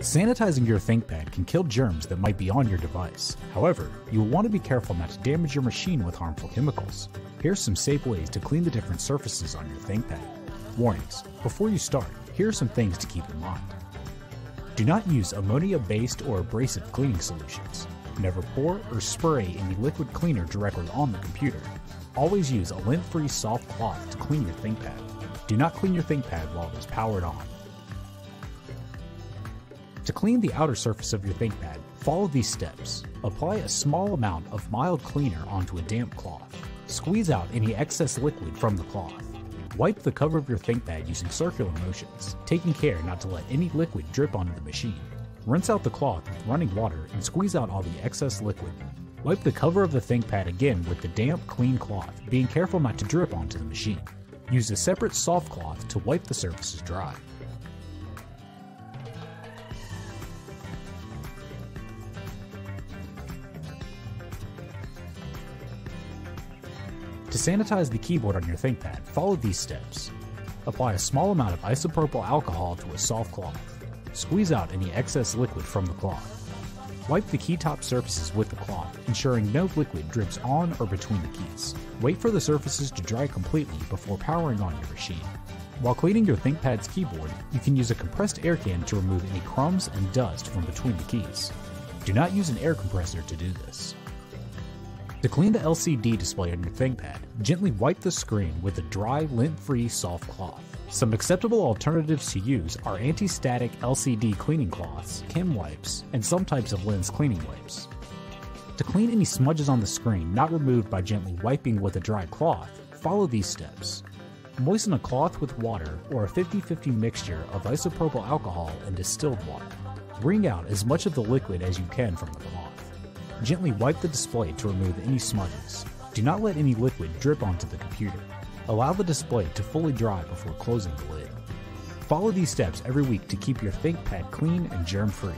Sanitizing your ThinkPad can kill germs that might be on your device. However, you will want to be careful not to damage your machine with harmful chemicals. Here's some safe ways to clean the different surfaces on your ThinkPad. Warnings Before you start, here are some things to keep in mind. Do not use ammonia based or abrasive cleaning solutions. Never pour or spray any liquid cleaner directly on the computer. Always use a lint free soft cloth to clean your ThinkPad. Do not clean your ThinkPad while it is powered on. To clean the outer surface of your ThinkPad, follow these steps. Apply a small amount of mild cleaner onto a damp cloth. Squeeze out any excess liquid from the cloth. Wipe the cover of your ThinkPad using circular motions, taking care not to let any liquid drip onto the machine. Rinse out the cloth with running water and squeeze out all the excess liquid. Wipe the cover of the ThinkPad again with the damp, clean cloth, being careful not to drip onto the machine. Use a separate soft cloth to wipe the surfaces dry. To sanitize the keyboard on your ThinkPad, follow these steps. Apply a small amount of isopropyl alcohol to a soft cloth. Squeeze out any excess liquid from the cloth. Wipe the keytop surfaces with the cloth, ensuring no liquid drips on or between the keys. Wait for the surfaces to dry completely before powering on your machine. While cleaning your ThinkPad's keyboard, you can use a compressed air can to remove any crumbs and dust from between the keys. Do not use an air compressor to do this. To clean the LCD display on your ThinkPad, gently wipe the screen with a dry, lint-free soft cloth. Some acceptable alternatives to use are anti-static LCD cleaning cloths, Kimwipes, and some types of lens cleaning wipes. To clean any smudges on the screen not removed by gently wiping with a dry cloth, follow these steps. Moisten a cloth with water or a 50-50 mixture of isopropyl alcohol and distilled water. Wring out as much of the liquid as you can from the cloth. Gently wipe the display to remove any smudges. Do not let any liquid drip onto the computer. Allow the display to fully dry before closing the lid. Follow these steps every week to keep your ThinkPad clean and germ free.